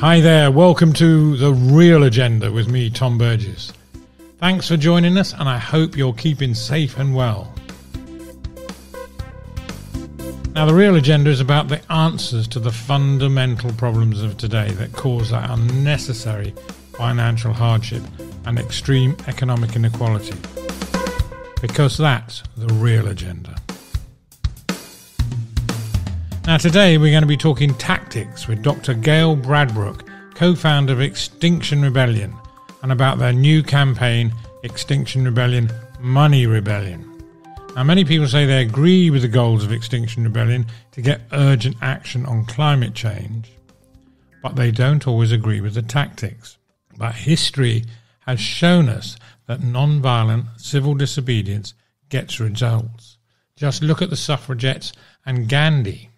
Hi there, welcome to The Real Agenda with me, Tom Burgess. Thanks for joining us, and I hope you're keeping safe and well. Now, The Real Agenda is about the answers to the fundamental problems of today that cause that unnecessary financial hardship and extreme economic inequality. Because that's the real agenda. Now, today we're going to be talking tactics with Dr. Gail Bradbrook, co founder of Extinction Rebellion, and about their new campaign, Extinction Rebellion Money Rebellion. Now, many people say they agree with the goals of Extinction Rebellion to get urgent action on climate change, but they don't always agree with the tactics. But history has shown us that non violent civil disobedience gets results. Just look at the suffragettes and Gandhi.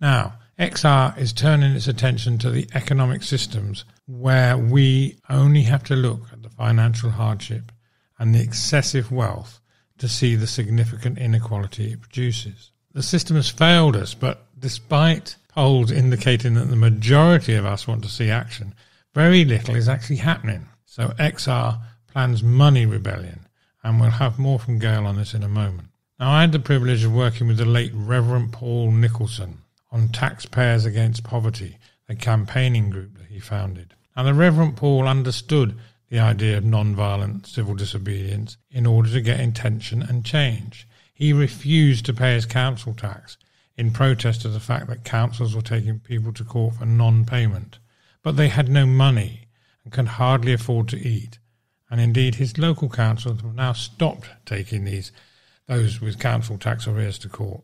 Now, XR is turning its attention to the economic systems where we only have to look at the financial hardship and the excessive wealth to see the significant inequality it produces. The system has failed us, but despite polls indicating that the majority of us want to see action, very little is actually happening. So XR plans money rebellion, and we'll have more from Gail on this in a moment. Now, I had the privilege of working with the late Reverend Paul Nicholson on Taxpayers Against Poverty, a campaigning group that he founded. And the Reverend Paul understood the idea of non-violent civil disobedience in order to get intention and change. He refused to pay his council tax in protest of the fact that councils were taking people to court for non-payment. But they had no money and could hardly afford to eat. And indeed, his local councils have now stopped taking these those with council tax arrears to court.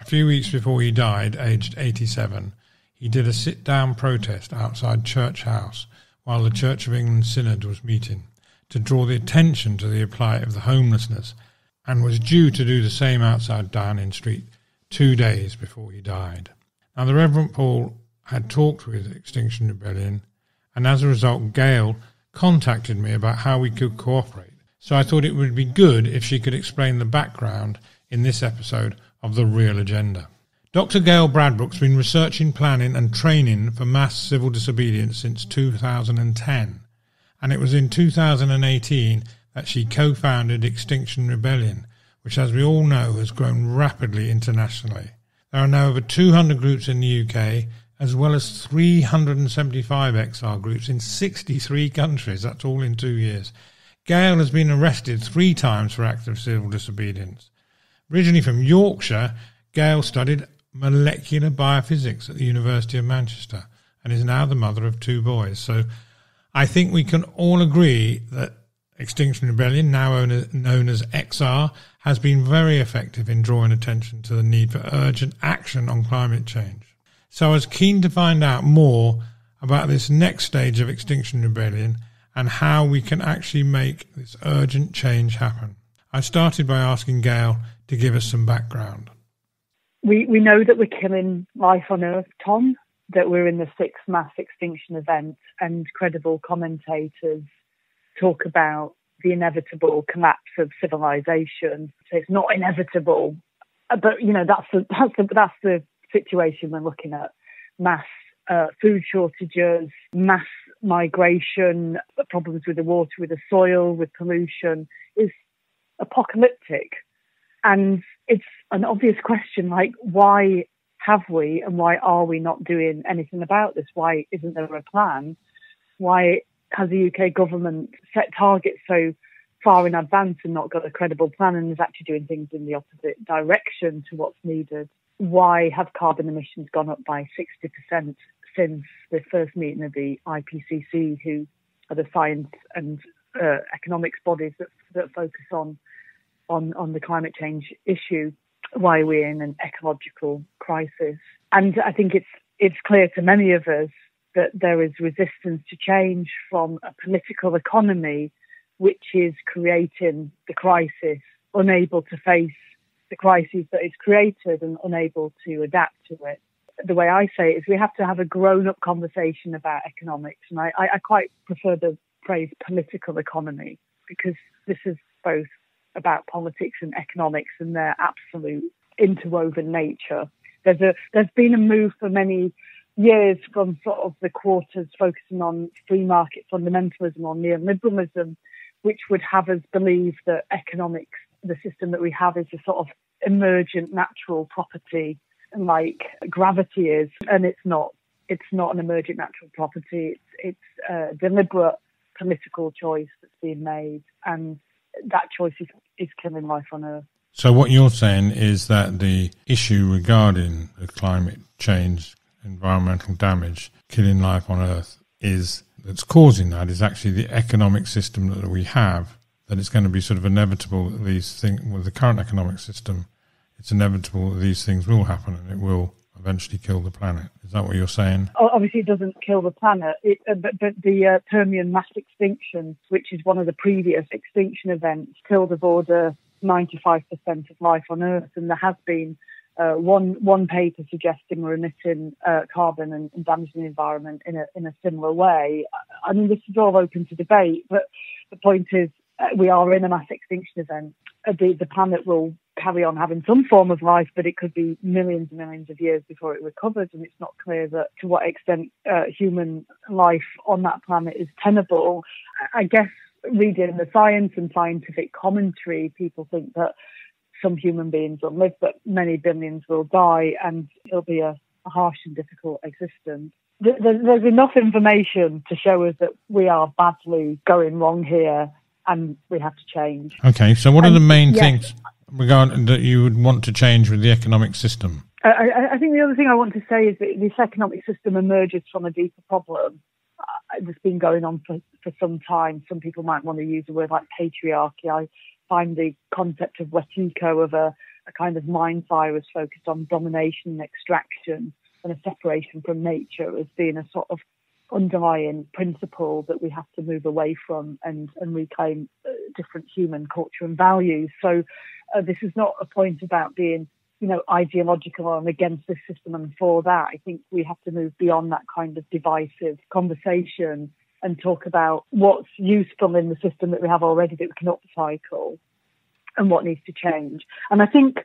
A few weeks before he died, aged 87, he did a sit down protest outside Church House while the Church of England Synod was meeting to draw the attention to the plight of the homelessness and was due to do the same outside Downing Street two days before he died. Now, the Reverend Paul had talked with Extinction Rebellion, and as a result, Gail contacted me about how we could cooperate. So I thought it would be good if she could explain the background in this episode of the real agenda. Dr. Gail Bradbrook's been researching, planning, and training for mass civil disobedience since 2010, and it was in 2018 that she co founded Extinction Rebellion, which, as we all know, has grown rapidly internationally. There are now over 200 groups in the UK, as well as 375 XR groups in 63 countries. That's all in two years. Gail has been arrested three times for acts of civil disobedience. Originally from Yorkshire, Gail studied molecular biophysics at the University of Manchester and is now the mother of two boys. So I think we can all agree that Extinction Rebellion, now known as XR, has been very effective in drawing attention to the need for urgent action on climate change. So I was keen to find out more about this next stage of Extinction Rebellion and how we can actually make this urgent change happen. I started by asking Gail to give us some background. We, we know that we're killing life on Earth, Tom, that we're in the sixth mass extinction event, and credible commentators talk about the inevitable collapse of civilization. So it's not inevitable, but you know that's the that's the that's the situation we're looking at: mass uh, food shortages, mass migration, problems with the water, with the soil, with pollution is apocalyptic. And it's an obvious question like, why have we and why are we not doing anything about this? Why isn't there a plan? Why has the UK government set targets so far in advance and not got a credible plan and is actually doing things in the opposite direction to what's needed? Why have carbon emissions gone up by 60% since the first meeting of the IPCC, who are the science and uh, economics bodies that, that focus on on, on the climate change issue, why we're in an ecological crisis. And I think it's, it's clear to many of us that there is resistance to change from a political economy which is creating the crisis, unable to face the crisis that it's created and unable to adapt to it. The way I say it is we have to have a grown up conversation about economics. And I, I quite prefer the phrase political economy because this is both about politics and economics and their absolute interwoven nature. There's a there's been a move for many years from sort of the quarters focusing on free market fundamentalism or neoliberalism, which would have us believe that economics, the system that we have, is a sort of emergent natural property like gravity is, and it's not. It's not an emergent natural property. It's it's a deliberate political choice that's being made, and that choice is, is killing life on Earth. So what you're saying is that the issue regarding the climate change, environmental damage, killing life on Earth is that's causing that is actually the economic system that we have. That it's going to be sort of inevitable that these things with the current economic system it's inevitable that these things will happen and it will eventually kill the planet. Is that what you're saying? Obviously, it doesn't kill the planet, it, uh, but, but, the uh, Permian mass extinction, which is one of the previous extinction events, killed aboard order 95% of life on Earth, and there has been uh, one one paper suggesting we're emitting uh, carbon and, and, damaging the environment in a in a similar way. I mean, this is all open to debate, but the point is uh, we are in a mass extinction event. Uh, the, the planet will carry on having some form of life, but it could be millions and millions of years before it recovers. And it's not clear that to what extent uh, human life on that planet is tenable. I guess reading the science and scientific commentary, people think that some human beings will live, but many billions will die, and it'll be a, a harsh and difficult existence. There's enough information to show us that we are badly going wrong here and we have to change. Okay, so what and, are the main yes, things regarding that you would want to change with the economic system? I, I, think the other thing I want to say is that this economic system emerges from a deeper problem uh, that's been going on for, for some time. Some people might want to use a word like patriarchy. I find the concept of Wetiko, of a, a kind of mind virus focused on domination and extraction and a separation from nature, as being a sort of underlying principle that we have to move away from and, and reclaim uh, different human culture and values. So uh, this is not a point about being, you know, ideological and against this system and for that. I think we have to move beyond that kind of divisive conversation and talk about what's useful in the system that we have already that we can upcycle and what needs to change. And I think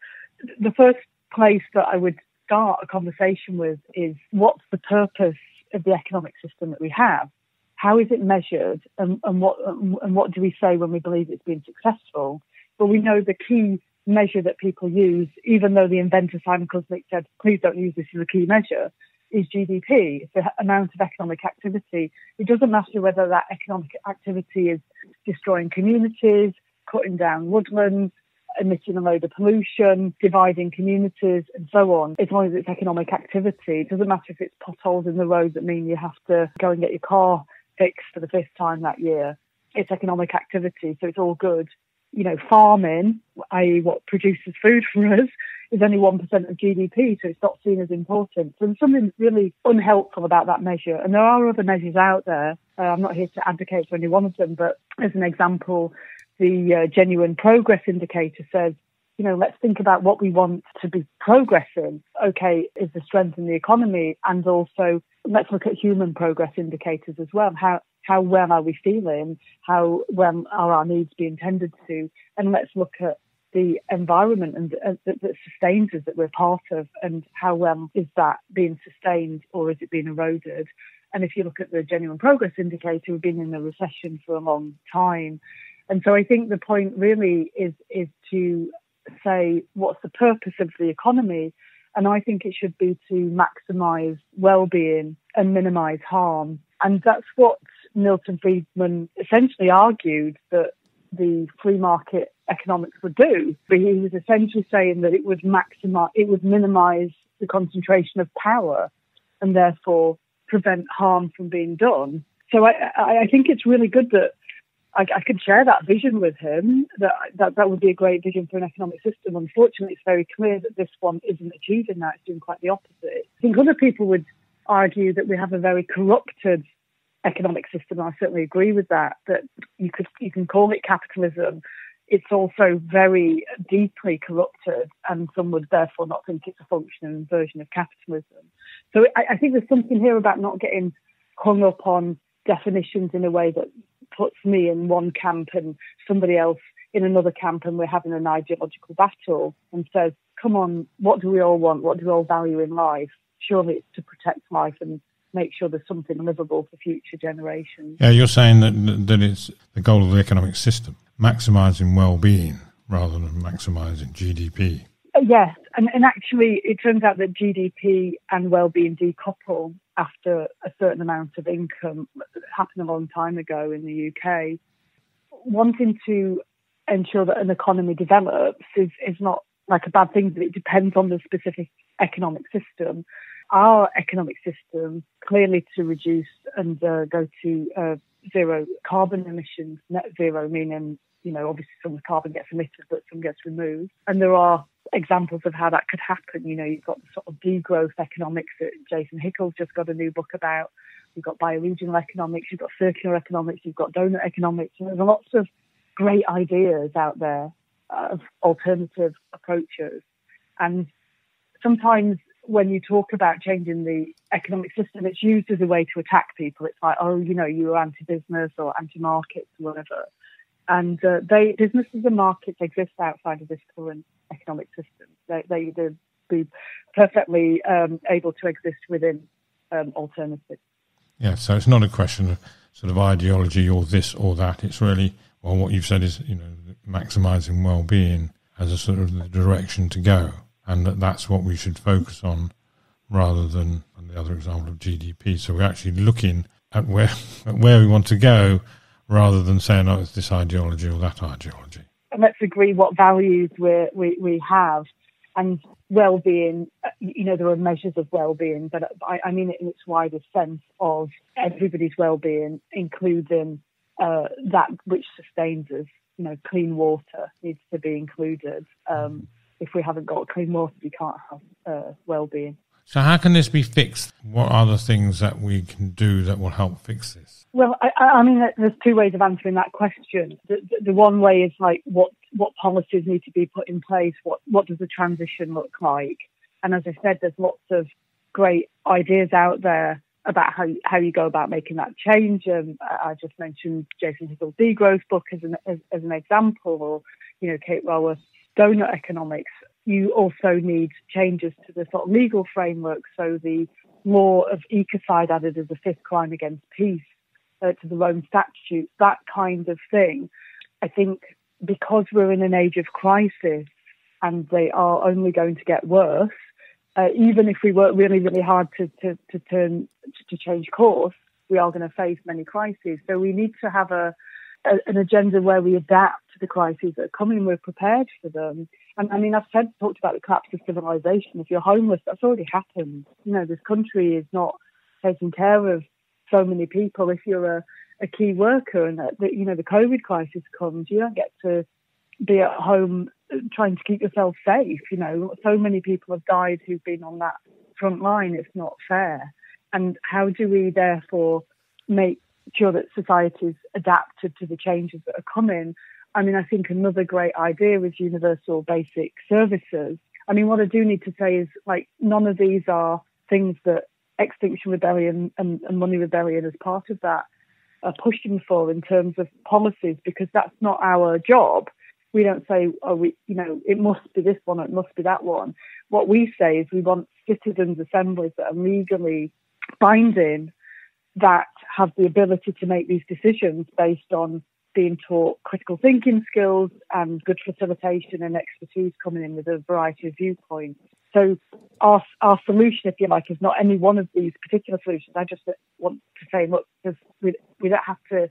the first place that I would start a conversation with is what's the purpose of the economic system that we have. How is it measured, and, and what and what do we say when we believe it's been successful? But we know the key measure that people use, even though the inventor Simon Kuznets said, "Please don't use this as a key measure," is GDP. The amount of economic activity. It doesn't matter whether that economic activity is destroying communities, cutting down woodlands, emitting a load of pollution, dividing communities, and so on, as long as it's economic activity. It doesn't matter if it's potholes in the road that mean you have to go and get your car fixed for the fifth time that year. It's economic activity, so it's all good. You know, farming, i.e., what produces food for us, is only 1% of GDP, so it's not seen as important. So there's something really unhelpful about that measure. And there are other measures out there. Uh, I'm not here to advocate for any one of them, but as an example, the uh, genuine progress indicator says, you know, let's think about what we want to be progressing. Okay, is the strength in the economy, and also let's look at human progress indicators as well. How how well are we feeling? How well are our needs being tended to? And let's look at the environment and uh, that, that, sustains us that we're part of, and how well is that being sustained or is it being eroded? And if you look at the genuine progress indicator, we've been in a recession for a long time. And so I think the point really is is to say what's the purpose of the economy, and I think it should be to maximise well-being and minimise harm, and that's what Milton Friedman essentially argued that the free market economics would do. But he was essentially saying that it would maximize, it would minimise the concentration of power, and therefore prevent harm from being done. So I, I think it's really good that I, I could share that vision with him that, that that would be a great vision for an economic system. Unfortunately, it's very clear that this one isn't achieving that. It's doing quite the opposite. I think other people would argue that we have a very corrupted economic system. I certainly agree with that. That you could you can call it capitalism. It's also very deeply corrupted, and some would therefore not think it's a functioning version of capitalism. So I, I think there's something here about not getting hung up on definitions in a way that puts me in one camp and somebody else in another camp and we're having an ideological battle and says, come on, what do we all want? What do we all value in life? Surely it's to protect life and make sure there's something livable for future generations. Yeah, you're saying that that it's the goal of the economic system, maximising well-being rather than maximising GDP. Uh, yes, and, and actually, it turns out that GDP and well-being decouple after a certain amount of income. It happened a long time ago in the UK. Wanting to ensure that an economy develops is, is not like a bad thing, but it depends on the specific economic system. Our economic system clearly to reduce and uh, go to uh, zero carbon emissions, net zero, meaning, you know, obviously some of the carbon gets emitted, but some gets removed. And there are examples of how that could happen. You know, you've got the sort of degrowth economics that Jason Hickel's just got a new book about. You've got bioregional economics, you've got circular economics, you've got donut economics, and there's lots of great ideas out there of alternative approaches. And sometimes when you talk about changing the economic system, it's used as a way to attack people. It's like, oh, you know, you're anti-business or anti-markets or whatever. And uh, they businesses and markets exist outside of this current economic system. They they would be perfectly um, able to exist within um, alternatives. Yeah, so it's not a question of sort of ideology or this or that. It's really well, what you've said is you know maximizing well-being as a sort of the direction to go, and that that's what we should focus on rather than on the other example of GDP. So we're actually looking at where at where we want to go rather than saying, oh, it's this ideology or that ideology. And let's agree what values we we, we have. And well-being, uh, you know, there are measures of well-being, but I, I mean it in its widest sense of everybody's well-being, including uh, that which sustains us. You know, clean water needs to be included. Um, if we haven't got clean water, we can't have uh, well-being. So, how can this be fixed? What are the things that we can do that will help fix this? Well, I, I mean, there's two ways of answering that question. The, the, the, one way is like what what policies need to be put in place. What what does the transition look like? And as I said, there's lots of great ideas out there about how how you go about making that change. Um, I just mentioned Jason Hickel's degrowth book as an as, as an example, or you know Kate Raworth's donut economics you also need changes to the sort of legal framework. So the law of ecocide added as a fifth crime against peace uh, to the Rome statutes, that kind of thing. I think because we're in an age of crisis and they are only going to get worse, uh, even if we work really, really hard to, to, to turn to change course, we are going to face many crises. So we need to have a, a an agenda where we adapt to the crises that are coming. We're prepared for them. And I mean, I've said, talked about the collapse of civilization. If you're homeless, that's already happened. You know, this country is not taking care of so many people. If you're a, a key worker and that, you know, the COVID crisis comes, you don't get to be at home trying to keep yourself safe. You know, so many people have died who've been on that front line. It's not fair. And how do we therefore make sure that societies adapted to the changes that are coming I mean, I think another great idea is universal basic services. I mean, what I do need to say is like none of these are things that Extinction Rebellion and, and Money Rebellion, as part of that, are pushing for in terms of policies because that's not our job. We don't say, oh, we, you know, it must be this one it must be that one. What we say is we want citizens' assemblies that are legally binding that have the ability to make these decisions based on being taught critical thinking skills and good facilitation and expertise coming in with a variety of viewpoints. So our our solution, if you like, is not any one of these particular solutions. I just want to say, look, we, we don't have to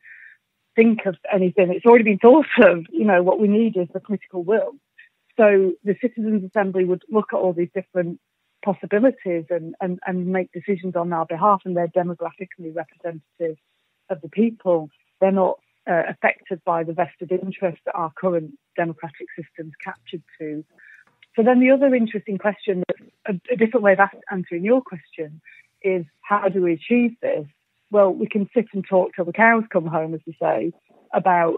think of anything. It's already been thought of. You know, what we need is the political will. So the Citizens Assembly would look at all these different possibilities and, and, and make decisions on our behalf, and they're demographically representative of the people. They're not uh, affected by the vested interest that our current democratic system's captured to. So then the other interesting question, a, a different way of answering your question, is how do we achieve this? Well, we can sit and talk till the cows come home, as we say, about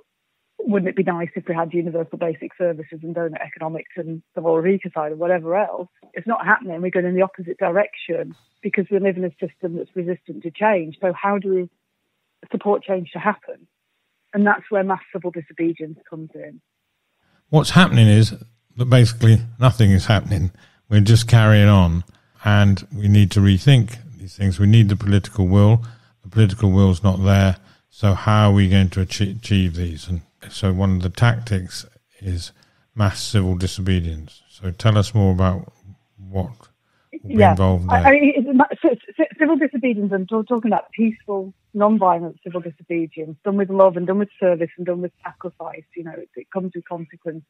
wouldn't it be nice if we had universal basic services and donut economics and the law of side or whatever else? It's not happening. We're going in the opposite direction because we live in a system that's resistant to change. So how do we support change to happen? And that's where mass civil disobedience comes in. what's happening is that basically nothing is happening. We're just carrying on, and we need to rethink these things. We need the political will. The political will is not there. So how are we going to achieve these? And so one of the tactics is mass civil disobedience. So tell us more about what will yeah. involved there. I, mean, civil disobedience, I'm talking about peaceful, non-violent civil disobedience, done with love and done with service and done with sacrifice. You know, it, it comes with consequences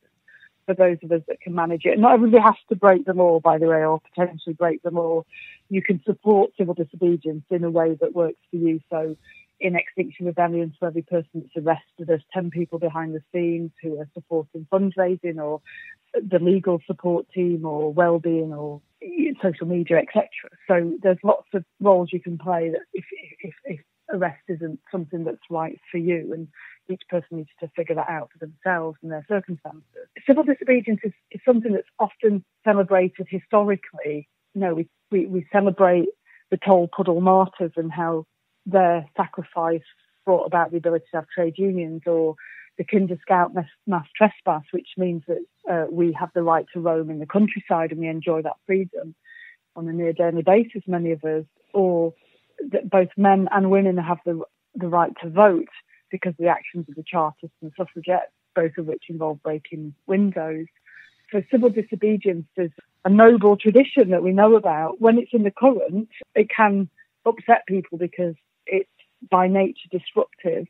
for those of us that can manage it. Not everybody has to break the law, by the way, or potentially break the law. You can support civil disobedience in a way that works for you. So in Extinction Rebellion, for every person that's arrested, there's 10 people behind the scenes who are supporting fundraising or the legal support team or well-being or social media, etc. So there's lots of roles you can play that if, if, if arrest isn't something that's right for you and each person needs to figure that out for themselves and their circumstances. Civil disobedience is, is something that's often celebrated historically. You know, we, we, we celebrate the Tolpuddle martyrs and how their sacrifice brought about the ability to have trade unions or the Kinder Scout mass, mass trespass, which means that uh, we have the right to roam in the countryside and we enjoy that freedom on a near daily basis, many of us, or that both men and women have the, the right to vote because of the actions of the Chartists and suffragettes, both of which involve breaking windows. So civil disobedience is a noble tradition that we know about. When it's in the current, it can upset people because by nature disruptive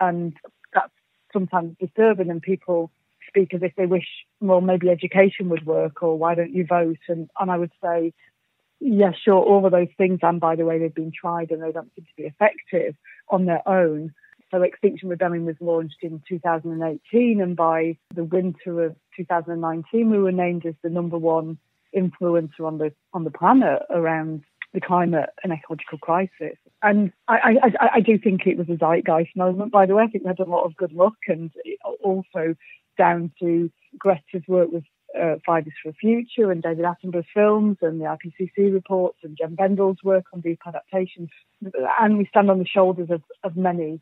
and that's sometimes disturbing and people speak as if they wish, well, maybe education would work or why don't you vote? And, and I would say, yeah, sure, all of those things. And by the way, they've been tried and they don't seem to be effective on their own. So Extinction Rebellion was launched in 2018, and by the winter of 2019, we were named as the number one influencer on the on the planet around the climate and ecological crisis. And I, I, I do think it was a zeitgeist moment, by the way. I think we had a lot of good luck and also down to Greta's work with uh, Fridays for the Future and David Attenborough's films and the IPCC reports and Jem Bendell's work on deep adaptation. And we stand on the shoulders of, of many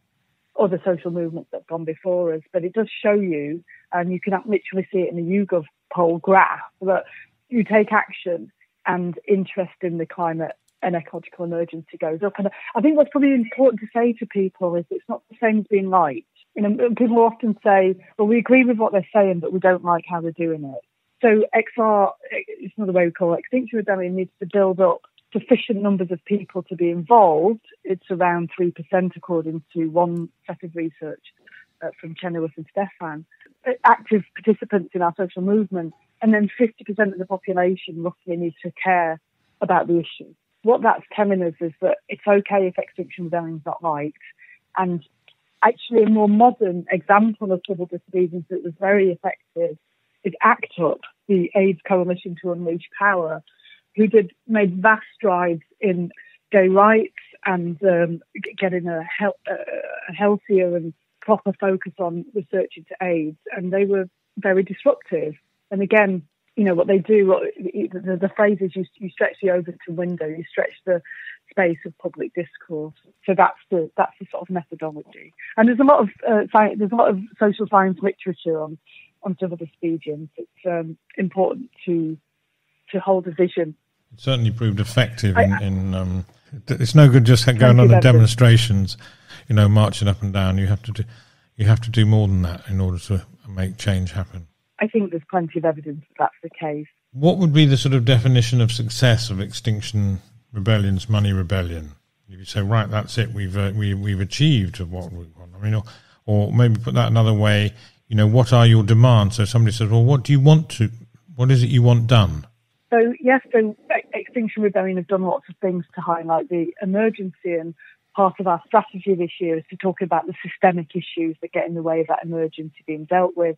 other social movements that have gone before us. But it does show you, and you can literally see it in the YouGov poll graph, that you take action and interest in the climate and ecological emergency goes up. And I think what's probably important to say to people is it's not the same as being right. You know, people often say, well, we agree with what they're saying, but we don't like how they're doing it. So XR, it's another way we call it, Extinction Rebellion needs to build up sufficient numbers of people to be involved. It's around 3% according to one set of research uh, from Chenoweth and Stephan. Active participants in our social movement and then 50% of the population roughly needs to care about the issue. What that's telling us is that it's okay if Extinction Rebellion is not liked. And actually, a more modern example of civil disobedience that was very effective is ACT UP, the AIDS Coalition to Unleash Power, who did made vast strides in gay rights and um, getting a, he- a healthier and proper focus on research into AIDS. And they were very disruptive. And again, you know, what they do, the, the phrase is you, you stretch the Overton window, you stretch the space of public discourse. So that's the that's the sort of methodology. And there's a lot of uh, science, there's a lot of social science literature on on civil disobedience. It's um, important to to hold a vision. It certainly proved effective in. I, in um, it's no good just going on the demonstrations, you know, marching up and down. You have to do you have to do more than that in order to make change happen. I think there's plenty of evidence that that's the case. What would be the sort of definition of success of Extinction Rebellion's money rebellion? If you say, right, that's it, we've uh, we, we've achieved what we want. I mean, or, or maybe put that another way, you know, what are your demands? So somebody says, well, what do you want to, what is it you want done? So yes, so Extinction Rebellion have done lots of things to highlight the emergency, and part of our strategy this year is to talk about the systemic issues that get in the way of that emergency being dealt with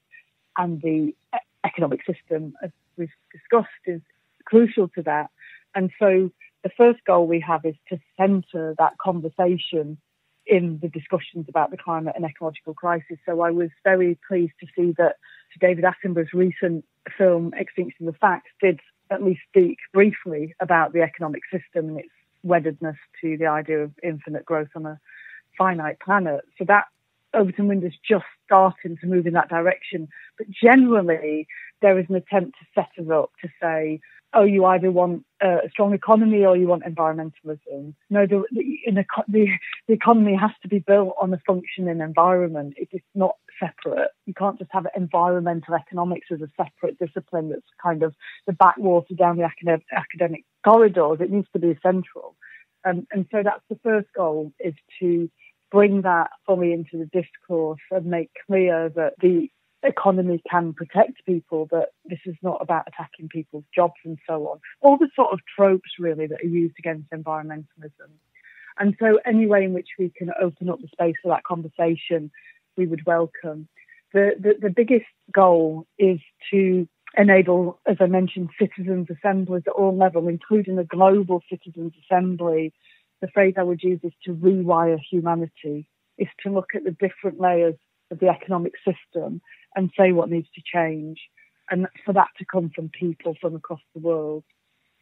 and the uh, economic system, as we've discussed, is crucial to that. And so the first goal we have is to centre that conversation in the discussions about the climate and ecological crisis. So I was very pleased to see that David Attenborough's recent film Extinction of the Facts did at least speak briefly about the economic system and its weddedness to the idea of infinite growth on a finite planet. So that Overton window is just starting to move in that direction. But generally, there is an attempt to set us up to say, oh, you either want uh, a strong economy or you want environmentalism. No, the, the, the, the economy has to be built on a functioning environment. It is not separate. You can't just have environmental economics as a separate discipline that's kind of the backwater down the academic, academic corridors. It needs to be central. Um, and so that's the first goal is to bring that fully into the discourse and make clear that the economy can protect people, that this is not about attacking people's jobs and so on. All the sort of tropes really that are used against environmentalism. And so any way in which we can open up the space for that conversation, we would welcome. The, the, the biggest goal is to enable, as I mentioned, citizens' assemblies at all levels, including a global citizens' assembly. The phrase I would use is to rewire humanity, is to look at the different layers of the economic system and say what needs to change, and for that to come from people from across the world.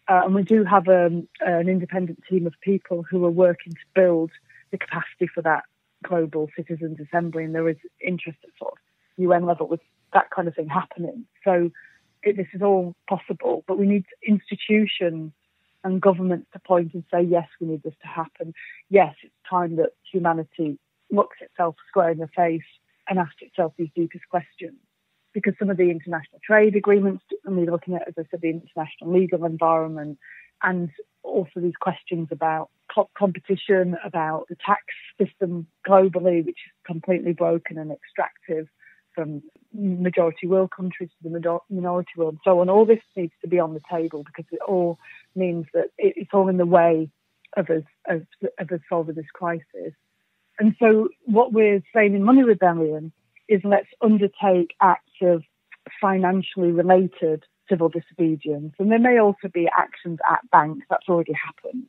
Uh, and we do have um, an independent team of people who are working to build the capacity for that global citizens' assembly, and there is interest at sort of UN level with that kind of thing happening. So it, this is all possible, but we need institutions and governments to point and say, yes, we need this to happen. Yes, it's time that humanity looks itself square in the face and asks itself these deepest questions. Because some of the international trade agreements, and we're looking at, as I said, the international legal environment, and also these questions about competition, about the tax system globally, which is completely broken and extractive from majority world countries to the minority world, so on. All this needs to be on the table because it all means that it's all in the way of us of, of us solving this crisis. And so, what we're saying in Money Rebellion is let's undertake acts of financially related civil disobedience. And there may also be actions at banks. That's already happened.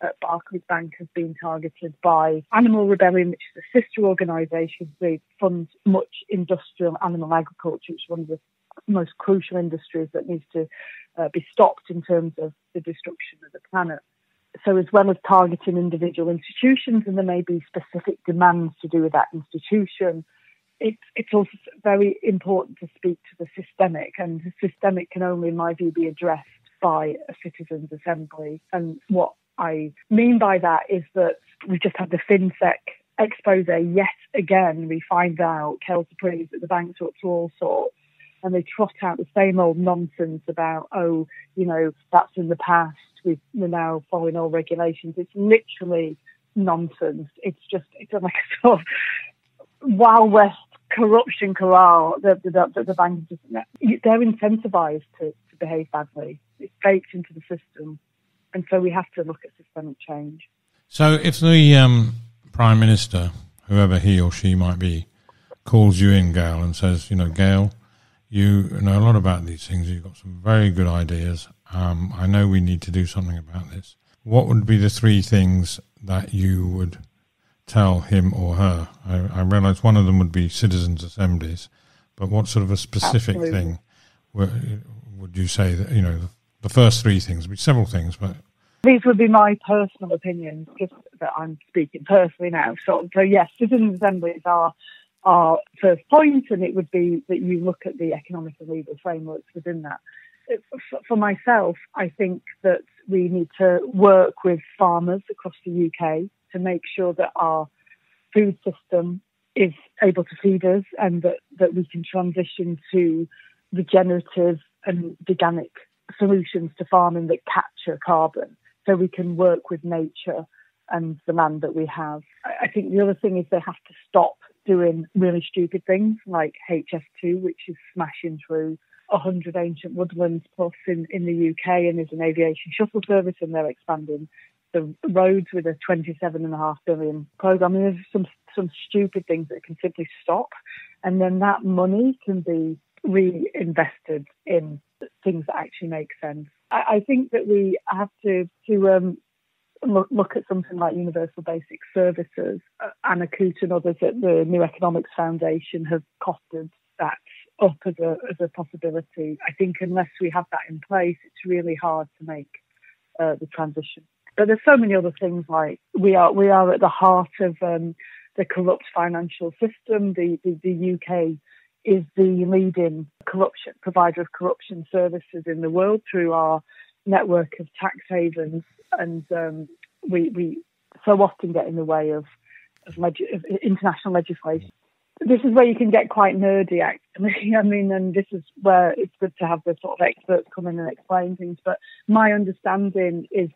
Uh, Barclays Bank has been targeted by Animal Rebellion, which is a sister organisation. They fund much industrial animal agriculture, which is one of the most crucial industries that needs to uh, be stopped in terms of the destruction of the planet. So, as well as targeting individual institutions, and there may be specific demands to do with that institution, it's, it's also very important to speak to the systemic, and the systemic can only, in my view, be addressed by a citizens' assembly. And what I mean by that is that we've just had the FinCEN expose yet again. We find out, Kelsey Priest, that the banks are up to all sorts. And they trot out the same old nonsense about, oh, you know, that's in the past. we are now following all regulations. It's literally nonsense. It's just, it's like a sort of Wild West corruption corral that the, the, the banks they're incentivized to, to behave badly. It's baked into the system. And so we have to look at systemic change. So if the um, Prime Minister, whoever he or she might be, calls you in, Gail, and says, you know, Gail, you know a lot about these things. You've got some very good ideas. Um, I know we need to do something about this. What would be the three things that you would tell him or her? I, I realize one of them would be citizens' assemblies, but what sort of a specific Absolutely. thing would, would you say that, you know, the first three things, be several things, but these would be my personal opinions, just that I'm speaking personally now. So, so yes, citizen assemblies are our first point, and it would be that you look at the economic and legal frameworks within that. For myself, I think that we need to work with farmers across the UK to make sure that our food system is able to feed us and that, that we can transition to regenerative and organic solutions to farming that capture carbon so we can work with nature and the land that we have. I think the other thing is they have to stop doing really stupid things like HS2, which is smashing through 100 ancient woodlands plus in, in the UK and is an aviation shuttle service and they're expanding the roads with a 27.5 billion program. I mean, there's some, some stupid things that can simply stop and then that money can be reinvested in things that actually make sense. I, I think that we have to to um, look, look, at something like universal basic services. Uh, Anna Coote and others at the New Economics Foundation have costed that up as a as a possibility. I think unless we have that in place, it's really hard to make uh, the transition. But there's so many other things like we are we are at the heart of um, the corrupt financial system. The, the, the UK is the leading corruption provider of corruption services in the world through our network of tax havens, and um, we, we so often get in the way of, of, leg- of international legislation this is where you can get quite nerdy, actually. I mean, and this is where it's good to have the sort of experts come in and explain things. But my understanding is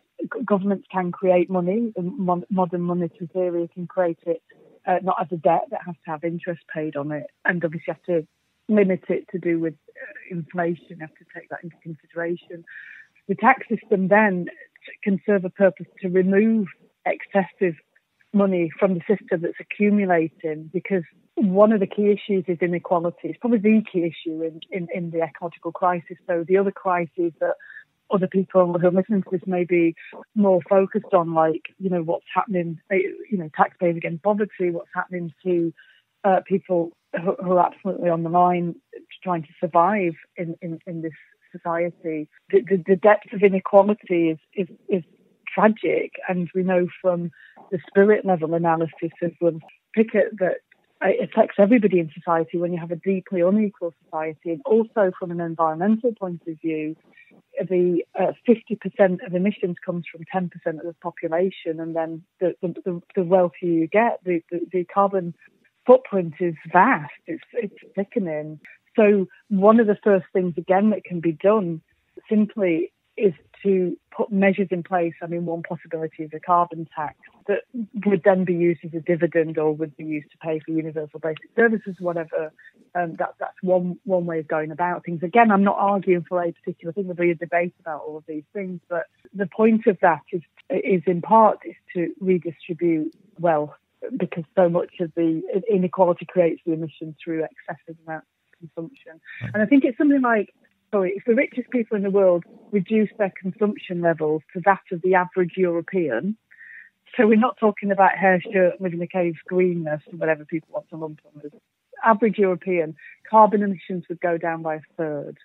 governments can create money, modern monetary theory can create it uh, not as a debt that has to have interest paid on it, and obviously you have to limit it to do with uh, inflation. You have to take that into consideration. The tax system then can serve a purpose to remove excessive money from the system that's accumulating because one of the key issues is inequality. It's probably the key issue in, in, in the ecological crisis. So the other crises that other people who are listening to this may be more focused on, like, you know, what's happening, eh, you know, taxpayers against poverty, what's happening to uh, people who, who, are absolutely on the line trying to survive in, in, in this society. The, the, the, depth of inequality is, is, is tragic. And we know from the spirit level analysis of Wilkinson Pickett that it affects everybody in society when you have a deeply unequal society. And also from an environmental point of view, the uh, 50% of emissions comes from 10% of the population, and then the, the, the wealthier you get, the, the, the, carbon footprint is vast. It's, it's sickening. So one of the first things, again, that can be done simply is to put measures in place. I mean, one possibility is a carbon tax that would then be used as a dividend or would be used to pay for universal basic services, whatever. Um, that, that's one one way of going about things. Again, I'm not arguing for a particular thing. There'll be a debate about all of these things, but the point of that is is in part is to redistribute wealth because so much of the inequality creates the emission through excessive amounts of consumption. And I think it's something like sorry, if the richest people in the world reduce their consumption levels to that of the average European, so we're not talking about hair shirt, living a cave greenness, or whatever people want to lump on as. Average European carbon emissions would go down by a third.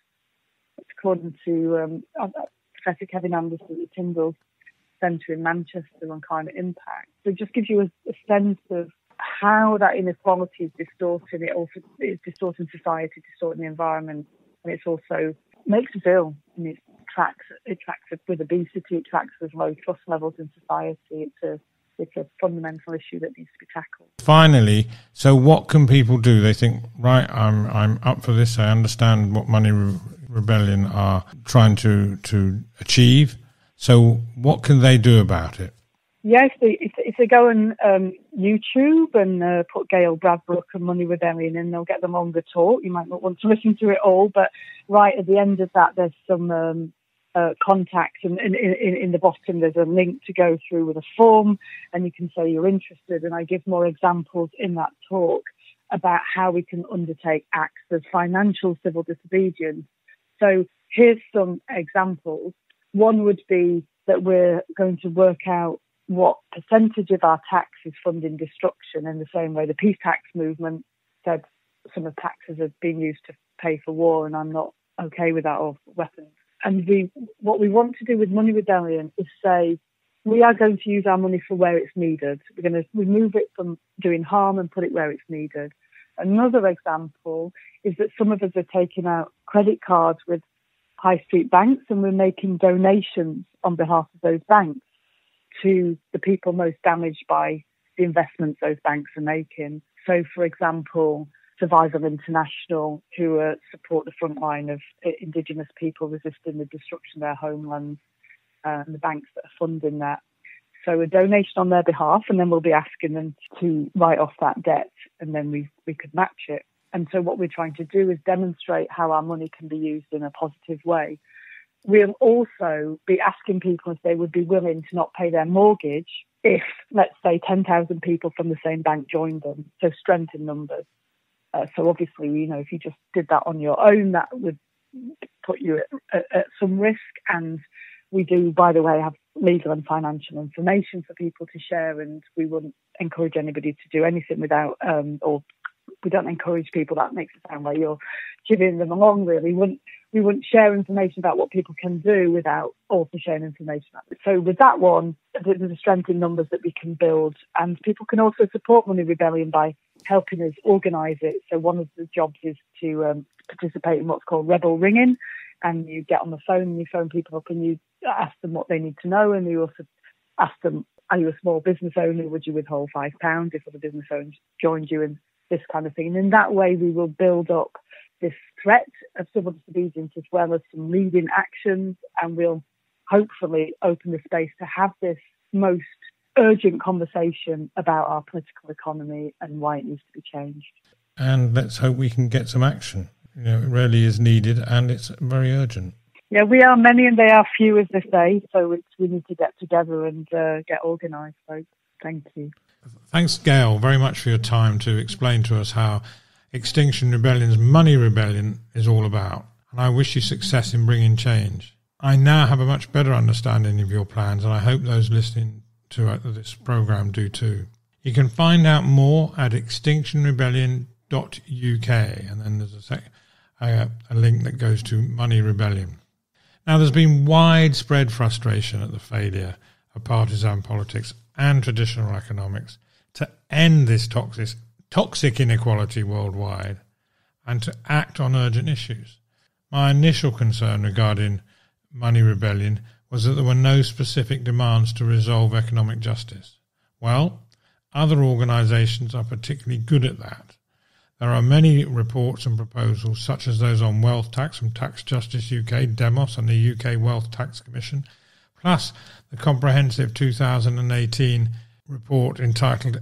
According to um, uh, Professor Kevin Anderson at the Tyndall Centre in Manchester on climate impact. So it just gives you a, a sense of how that inequality is distorting it also is distorting society, distorting the environment, and it's also makes us ill. And it tracks it tracks with obesity, it tracks with low trust levels in society. It's a it's a fundamental issue that needs to be tackled. Finally, so what can people do? They think, right, I'm I'm up for this. I understand what Money Re- Rebellion are trying to to achieve. So, what can they do about it? Yes, if, if, they go on um, YouTube and uh, put Gail Bradbrook and Money Rebellion in, and they'll get the longer talk. You might not want to listen to it all, but right at the end of that, there's some um, uh, contact, and in, in, in, the bottom there's a link to go through with a form, and you can say you're interested. And I give more examples in that talk about how we can undertake acts of financial civil disobedience. So here's some examples. One would be that we're going to work out what percentage of our tax is funding destruction in the same way the peace tax movement said some of taxes are being used to pay for war and I'm not okay with that or weapons. And we, what we want to do with Money Rebellion is say we are going to use our money for where it's needed. We're going to remove it from doing harm and put it where it's needed. Another example is that some of us are taking out credit cards with high street banks and we're making donations on behalf of those banks to the people most damaged by the investments those banks are making. So, for example, Survival International, who uh, support the front line of uh, Indigenous people resisting the destruction of their homelands, uh, and the banks that are funding that. So a donation on their behalf, and then we'll be asking them to write off that debt, and then we we could match it. And so what we're trying to do is demonstrate how our money can be used in a positive way we'll also be asking people if they would be willing to not pay their mortgage if, let's say, 10,000 people from the same bank joined them. So strength in numbers. Uh, so obviously, you know, if you just did that on your own, that would put you at, at, at some risk. And we do, by the way, have legal and financial information for people to share, and we wouldn't encourage anybody to do anything without um, or we don't encourage people. That makes it sound like you're giving them along. Really, wouldn't we wouldn't share information about what people can do without also sharing information. So with that one, there's a strength in numbers that we can build, and people can also support Money Rebellion by helping us organise it. So one of the jobs is to um, participate in what's called Rebel Ringing, and you get on the phone and you phone people up and you ask them what they need to know, and you also ask them, "Are you a small business owner? Would you withhold five pounds if other business owners joined you?" in this kind of thing. And in that way, we will build up this threat of civil disobedience as well as some leading actions, and we'll hopefully open the space to have this most urgent conversation about our political economy and why it needs to be changed. And let's hope we can get some action. You know, it really is needed and it's very urgent. Yeah, we are many and they are few, as they say. So we need to get together and uh, get organised, folks. Thank you. Thanks, Gail, very much for your time to explain to us how Extinction Rebellion's Money Rebellion is all about. And I wish you success in bringing change. I now have a much better understanding of your plans, and I hope those listening to uh, this program do too. You can find out more at extinctionrebellion.uk, and then there's a, sec- a, a link that goes to Money Rebellion. Now, there's been widespread frustration at the failure of partisan politics and traditional economics to end this toxic, toxic inequality worldwide and to act on urgent issues. My initial concern regarding Money Rebellion was that there were no specific demands to resolve economic justice. Well, other organisations are particularly good at that. There are many reports and proposals, such as those on wealth tax from Tax Justice UK, Demos, and the UK Wealth Tax Commission, plus the comprehensive 2018 report entitled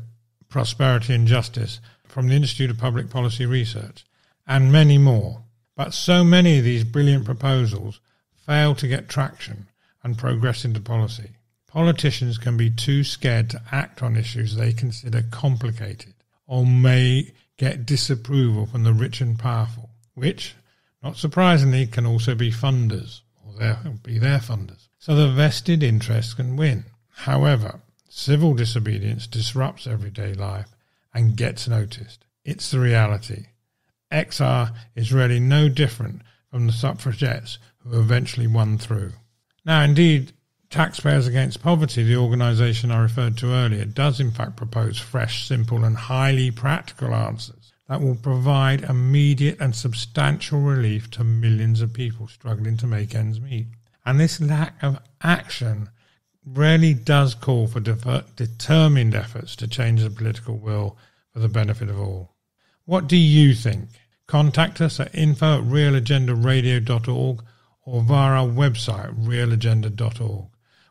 Prosperity and Justice from the Institute of Public Policy Research, and many more. But so many of these brilliant proposals fail to get traction and progress into policy. Politicians can be too scared to act on issues they consider complicated or may get disapproval from the rich and powerful, which, not surprisingly, can also be funders or be their funders. So the vested interests can win. However, civil disobedience disrupts everyday life and gets noticed. It's the reality. XR is really no different from the suffragettes who eventually won through. Now, indeed, Taxpayers Against Poverty, the organisation I referred to earlier, does in fact propose fresh, simple, and highly practical answers that will provide immediate and substantial relief to millions of people struggling to make ends meet. And this lack of action really does call for determined efforts to change the political will for the benefit of all. What do you think? Contact us at info at realagendaradio.org or via our website, realagenda.org.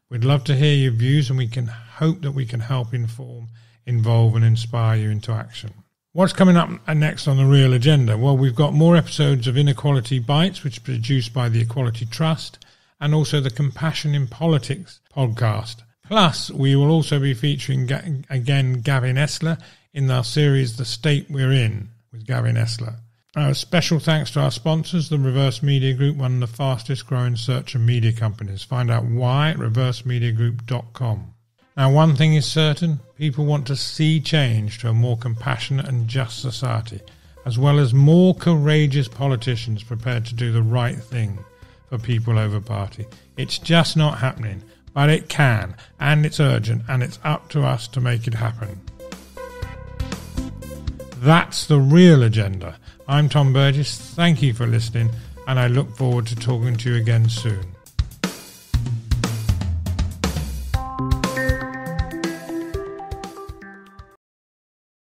We'd love to hear your views and we can hope that we can help inform, involve, and inspire you into action. What's coming up next on the Real Agenda? Well, we've got more episodes of Inequality Bites, which is produced by the Equality Trust, and also the Compassion in Politics podcast. Plus, we will also be featuring again Gavin Esler in our series The State We're In with Gavin Esler. A special thanks to our sponsors, the Reverse Media Group, one of the fastest growing search and media companies. Find out why at reversemediagroup.com. Now, one thing is certain people want to see change to a more compassionate and just society, as well as more courageous politicians prepared to do the right thing for people over party. It's just not happening, but it can, and it's urgent, and it's up to us to make it happen. That's the real agenda I'm Tom Burgess. Thank you for listening, and I look forward to talking to you again soon.